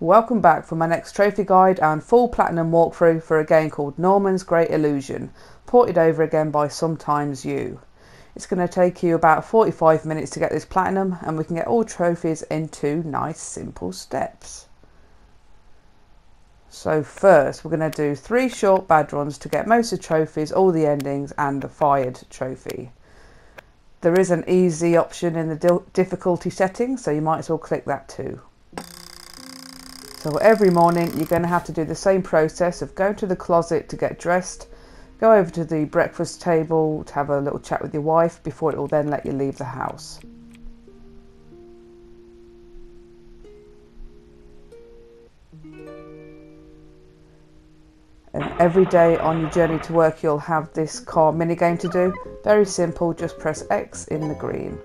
Welcome back for my next trophy guide and full platinum walkthrough for a game called Norman's Great Illusion, ported over again by Sometimes You. It's going to take you about 45 minutes to get this platinum and we can get all trophies in two nice simple steps. So first we're going to do three short bad runs to get most of the trophies, all the endings and a fired trophy. There is an easy option in the difficulty settings so you might as well click that too. So every morning you're going to have to do the same process of go to the closet to get dressed, go over to the breakfast table to have a little chat with your wife before it will then let you leave the house. And every day on your journey to work you'll have this car mini game to do. Very simple, just press X in the green.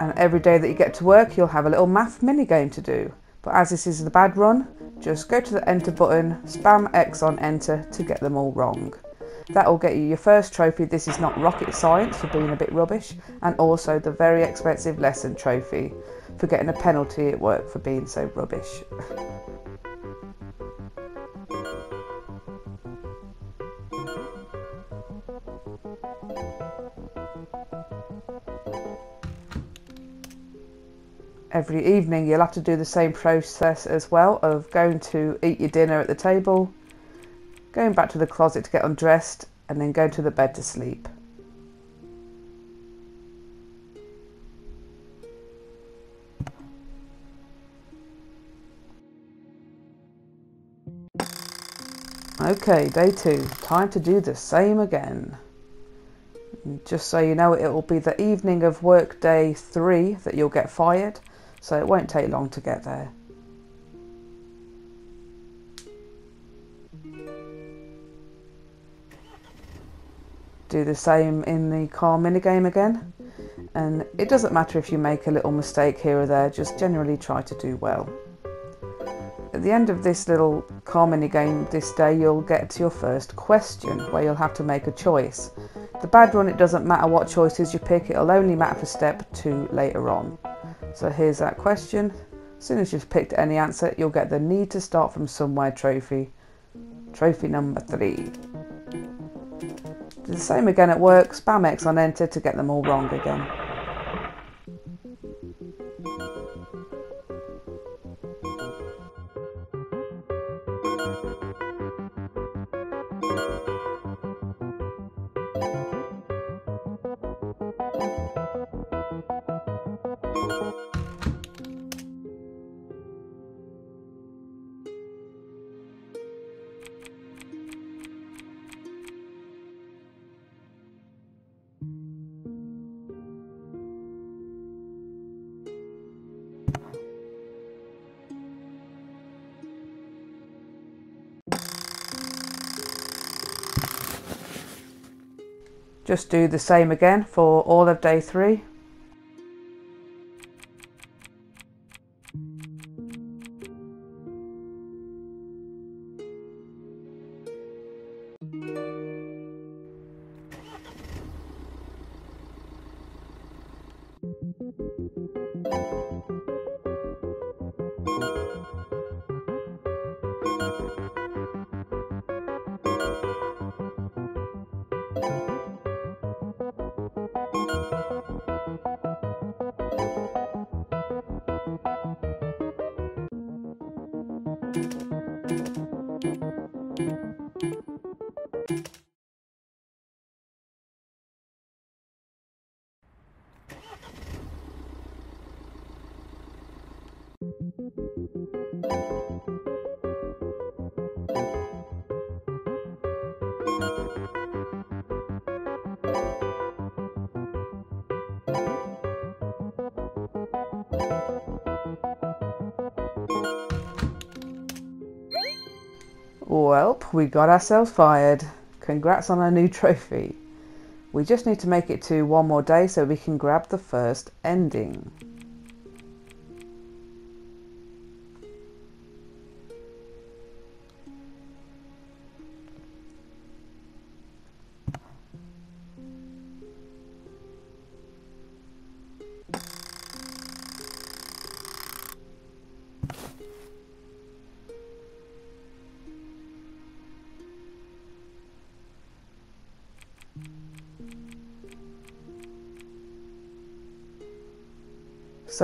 And every day that you get to work you'll have a little math mini game to do. But as this is the bad run, just go to the enter button, spam X on enter to get them all wrong. That will get you your first trophy, this is not rocket science for being a bit rubbish, and also the very expensive lesson trophy for getting a penalty at work for being so rubbish. every evening you'll have to do the same process as well of going to eat your dinner at the table, going back to the closet to get undressed and then going to the bed to sleep. Okay, day two, time to do the same again. Just so you know, it will be the evening of work day three that you'll get fired so it won't take long to get there. Do the same in the car minigame again and it doesn't matter if you make a little mistake here or there, just generally try to do well. At the end of this little car minigame this day you'll get to your first question where you'll have to make a choice. The bad one it doesn't matter what choices you pick, it'll only matter for step 2 later on. So here's that question. As soon as you've picked any answer, you'll get the Need to Start From Somewhere trophy. Trophy number three. Do the same again at work, spam X on enter to get them all wrong again. Just do the same again for all of day three. Well, we got ourselves fired. Congrats on our new trophy. We just need to make it to one more day so we can grab the first ending.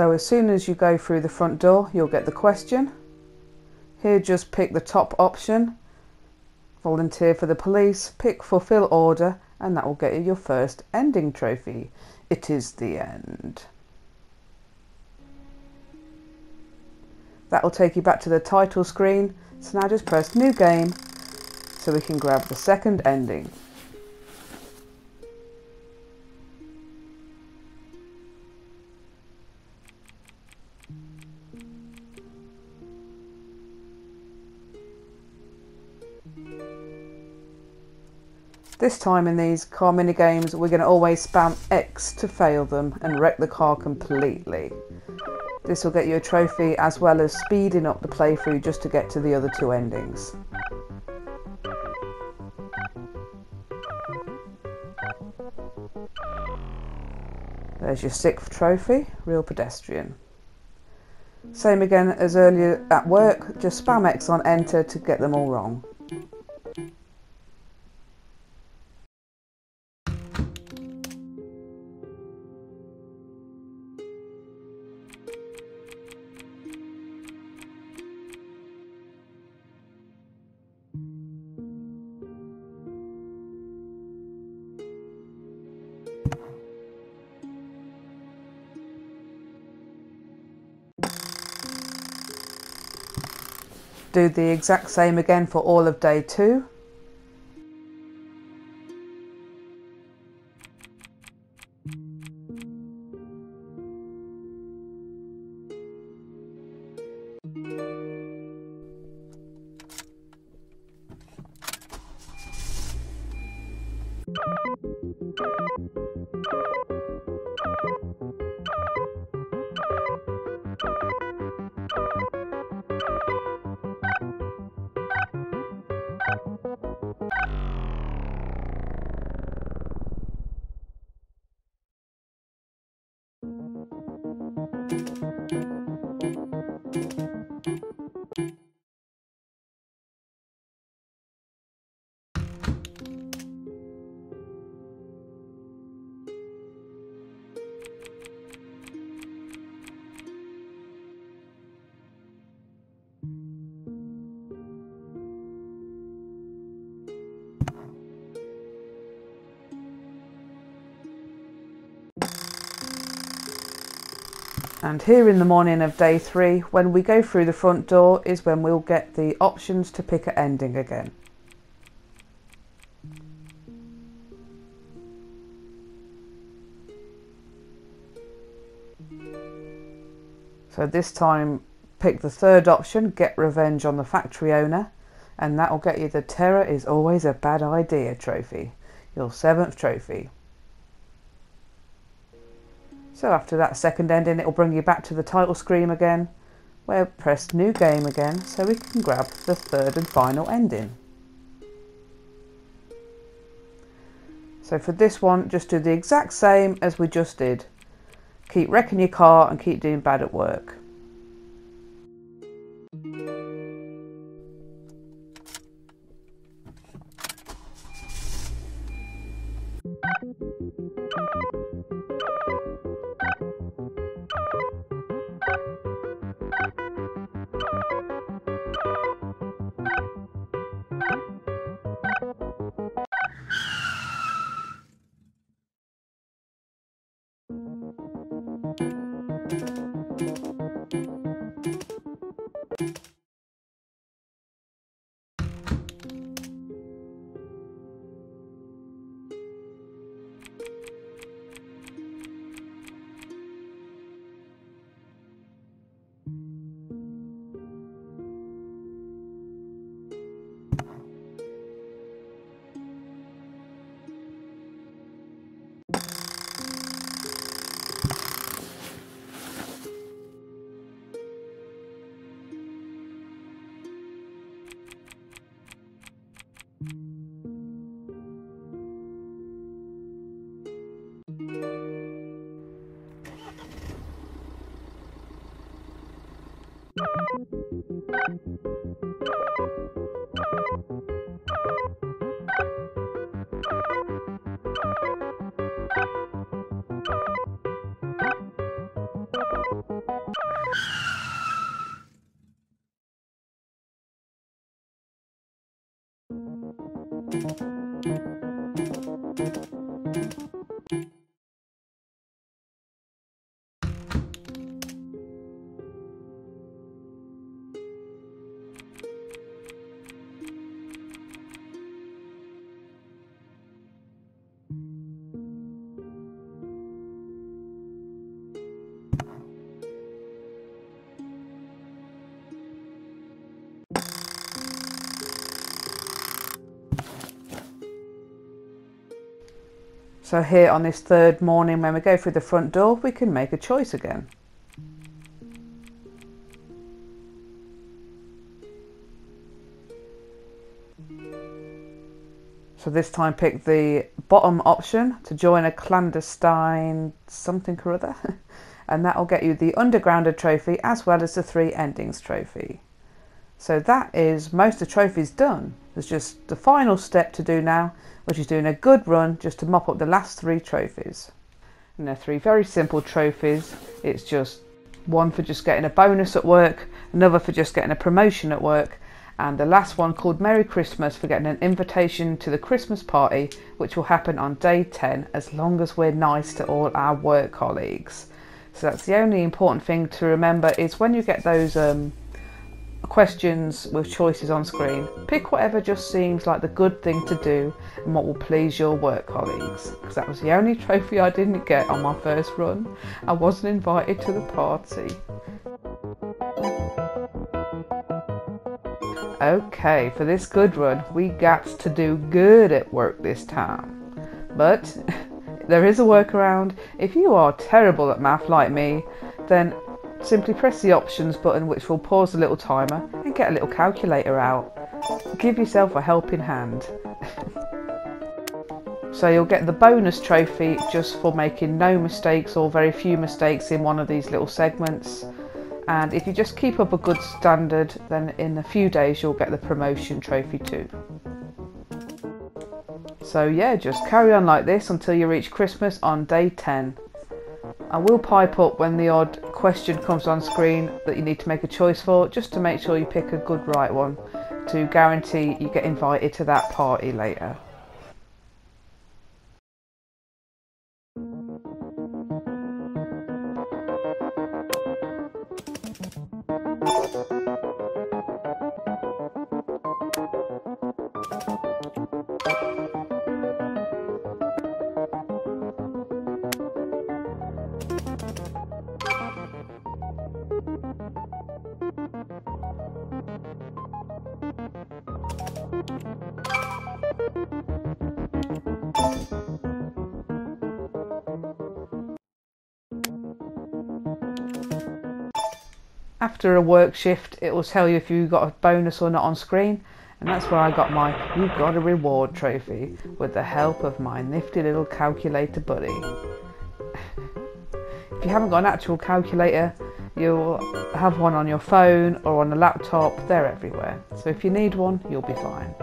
So as soon as you go through the front door, you'll get the question. Here just pick the top option, volunteer for the police, pick fulfill order, and that will get you your first ending trophy. It is the end. That will take you back to the title screen. So now just press new game so we can grab the second ending. This time in these car mini games, we're going to always spam X to fail them and wreck the car completely. This will get you a trophy as well as speeding up the playthrough just to get to the other two endings. There's your sixth trophy, Real Pedestrian. Same again as earlier at work, just spam X on enter to get them all wrong. Do the exact same again for all of day two. And here in the morning of day three, when we go through the front door, is when we'll get the options to pick an ending again. So this time, pick the third option, get revenge on the factory owner, and that will get you the Terror is Always a Bad Idea trophy, your seventh trophy. So after that second ending, it will bring you back to the title screen again, where press new game again so we can grab the third and final ending. So for this one, just do the exact same as we just did. Keep wrecking your car and keep doing bad at work. So here on this third morning when we go through the front door we can make a choice again. So this time pick the bottom option to join a clandestine something or other and that will get you the Undergrounder trophy as well as the three endings trophy. So that is most of the trophies done. There's just the final step to do now which is doing a good run just to mop up the last three trophies. And they're three very simple trophies. It's just one for just getting a bonus at work, another for just getting a promotion at work, and the last one called Merry Christmas for getting an invitation to the Christmas party, which will happen on day 10 as long as we're nice to all our work colleagues. So that's the only important thing to remember is when you get those um, questions with choices on screen. Pick whatever just seems like the good thing to do and what will please your work colleagues. Because that was the only trophy I didn't get on my first run. I wasn't invited to the party. Okay, for this good run, we got to do good at work this time. But there is a workaround. If you are terrible at math like me, then Simply press the options button which will pause the little timer and get a little calculator out. Give yourself a helping hand. so you'll get the bonus trophy just for making no mistakes or very few mistakes in one of these little segments. And if you just keep up a good standard, then in a few days you'll get the promotion trophy too. So yeah, just carry on like this until you reach Christmas on day 10. I will pipe up when the odd question comes on screen that you need to make a choice for, just to make sure you pick a good right one to guarantee you get invited to that party later. After a work shift, it will tell you if you got a bonus or not on screen, and that's where I got my You Got a Reward trophy with the help of my nifty little calculator buddy. if you haven't got an actual calculator, you'll have one on your phone or on a laptop, they're everywhere. So if you need one, you'll be fine.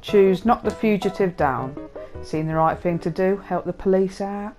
Choose knock the fugitive down. Seen the right thing to do? Help the police out?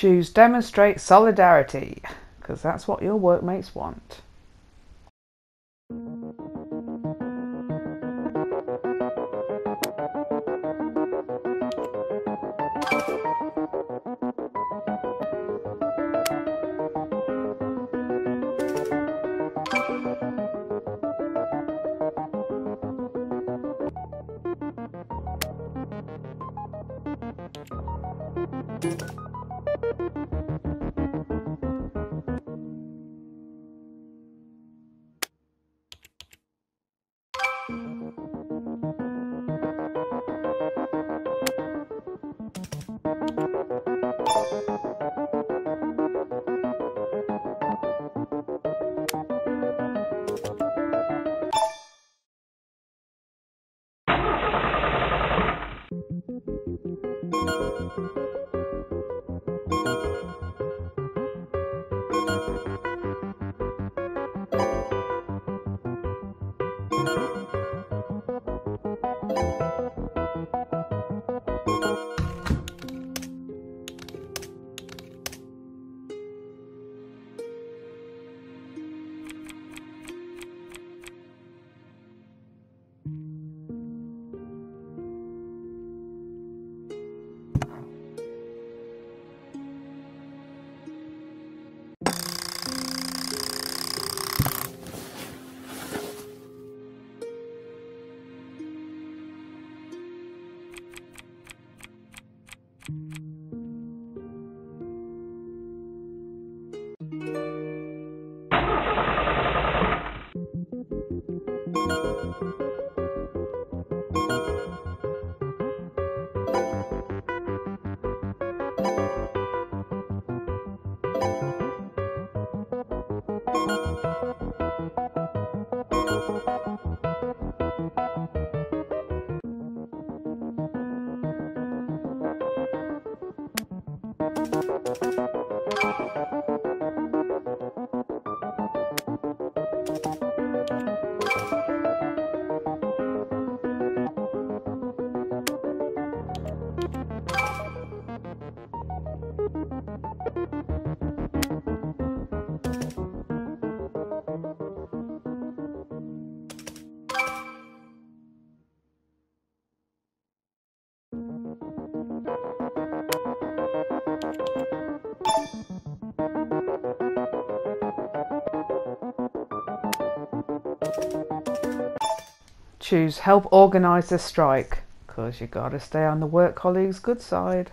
Choose demonstrate solidarity, because that's what your workmates want. Help organise the strike, because you gotta stay on the work colleagues' good side.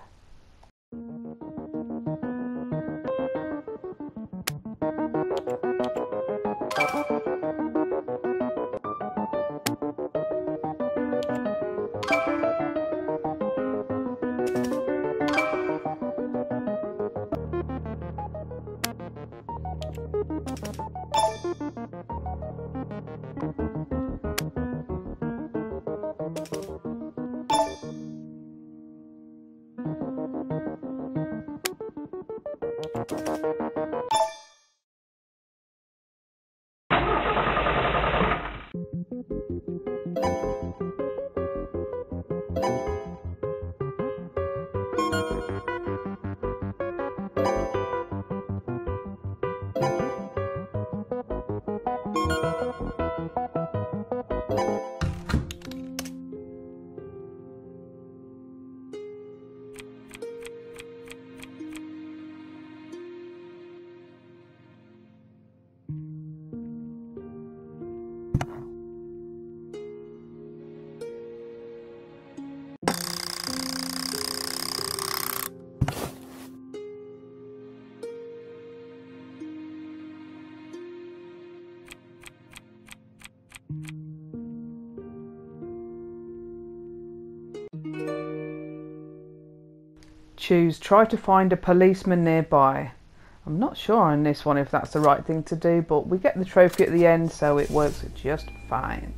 Choose try to find a policeman nearby. I'm not sure on this one if that's the right thing to do, but we get the trophy at the end, so it works just fine.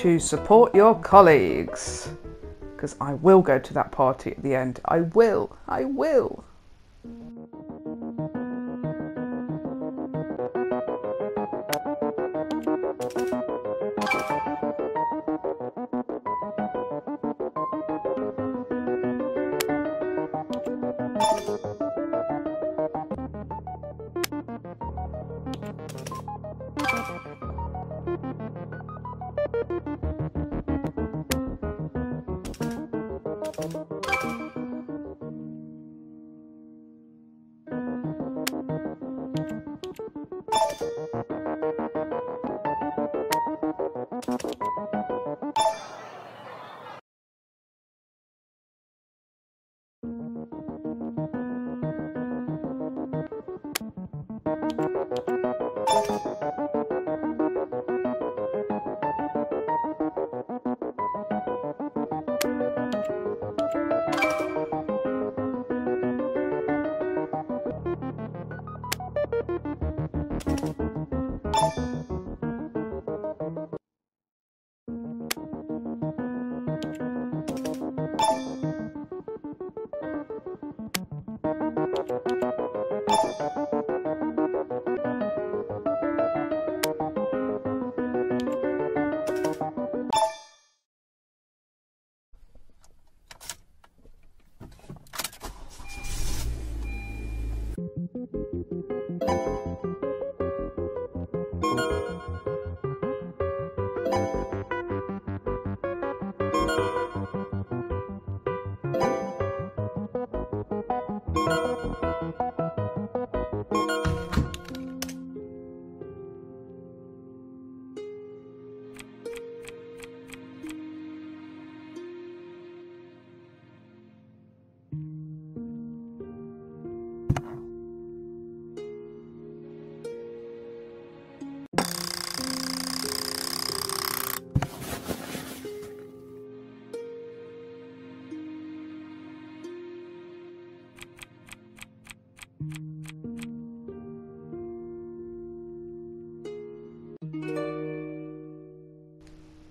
Choose support your colleagues. Because I will go to that party at the end. I will. I will. you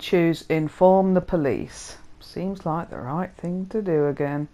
choose inform the police. Seems like the right thing to do again.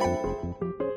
うん。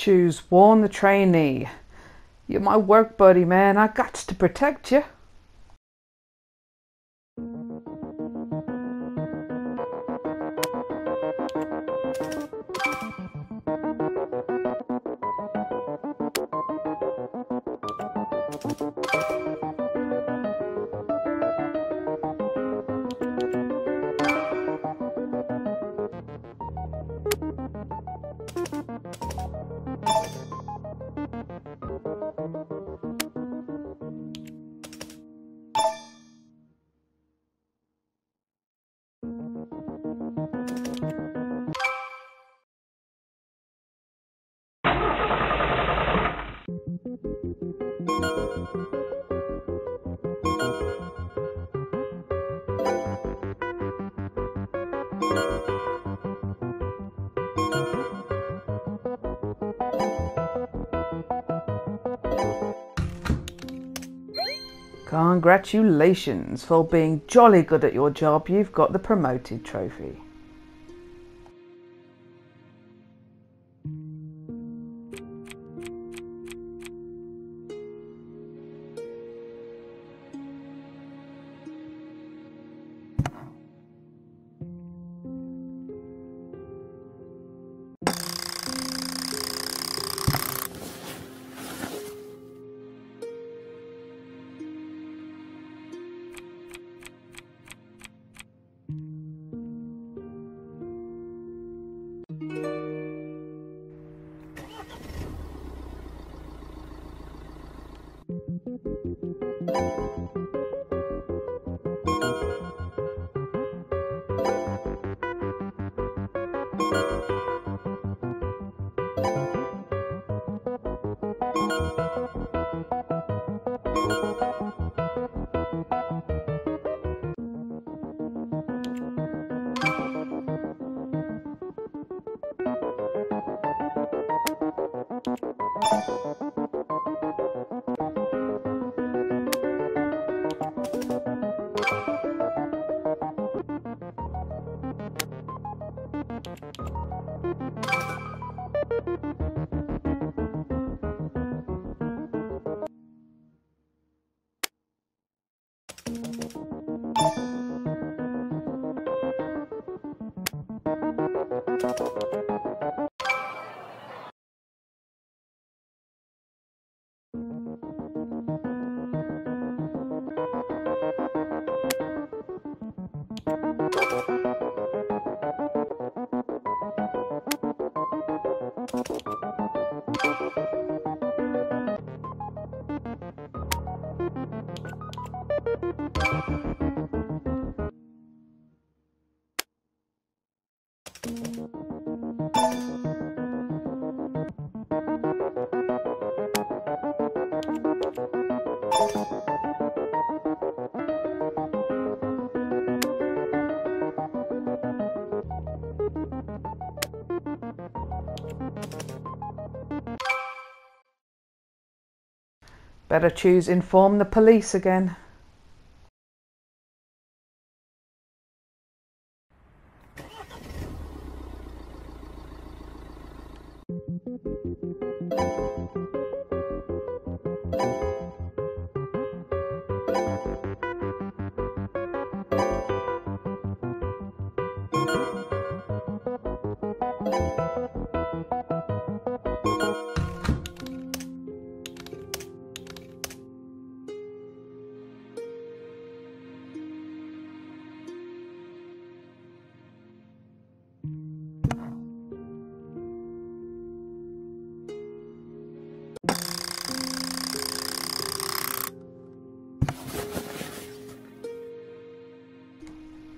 Choose warn the trainee. You're my work buddy, man. I got to protect you. Congratulations for being jolly good at your job. You've got the promoted trophy. Better choose inform the police again.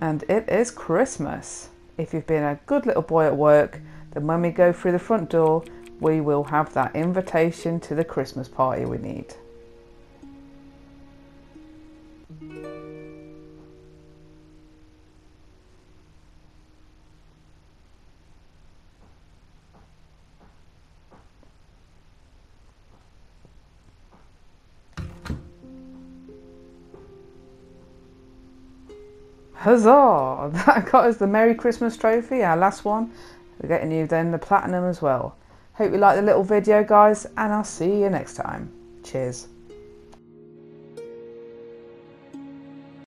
And it is Christmas. If you've been a good little boy at work, then when we go through the front door, we will have that invitation to the Christmas party we need. Huzzah! That got us the Merry Christmas trophy, our last one. We're getting you then the platinum as well. Hope you like the little video guys and I'll see you next time. Cheers.